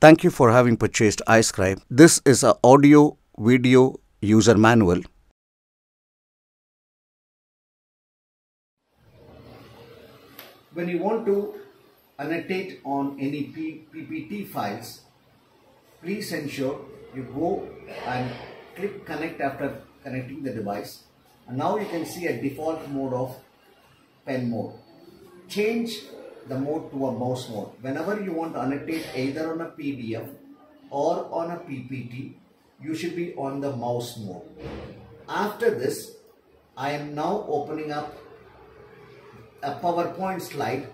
Thank you for having purchased iScribe. This is a audio video user manual. When you want to annotate on any P PPT files, please ensure you go and click connect after connecting the device. And now you can see a default mode of pen mode. Change the mode to a mouse mode. Whenever you want to annotate either on a PDF or on a PPT, you should be on the mouse mode. After this, I am now opening up a PowerPoint slide.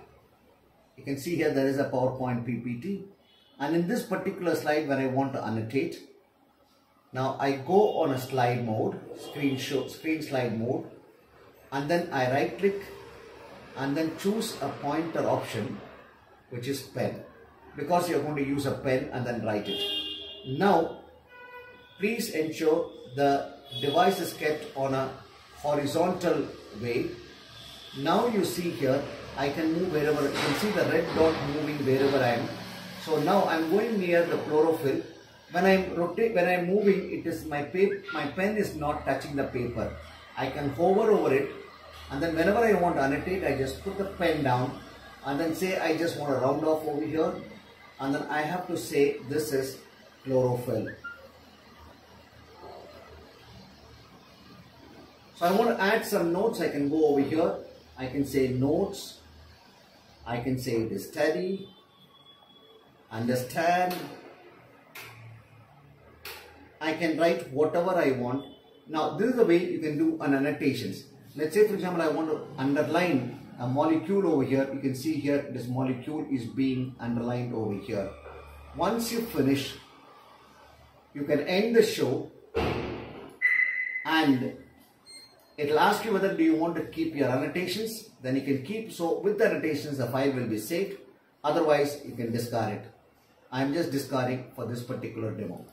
You can see here there is a PowerPoint PPT. And in this particular slide, when I want to annotate, now I go on a slide mode, screen show, screen slide mode, and then I right click and then choose a pointer option which is pen because you're going to use a pen and then write it. Now please ensure the device is kept on a horizontal way. Now you see here I can move wherever, you can see the red dot moving wherever I am. So now I'm going near the chlorophyll. When I'm rotate, when I'm moving, it is my paper, my pen is not touching the paper. I can hover over it and then whenever I want to annotate I just put the pen down and then say I just want to round off over here. And then I have to say this is chlorophyll. So I want to add some notes. I can go over here. I can say notes. I can say it is study. Understand. I can write whatever I want. Now this is the way you can do an annotations Let's say for example I want to underline a molecule over here. You can see here this molecule is being underlined over here. Once you finish, you can end the show and it'll ask you whether do you want to keep your annotations. Then you can keep. So with the annotations the file will be saved. Otherwise you can discard it. I'm just discarding for this particular demo.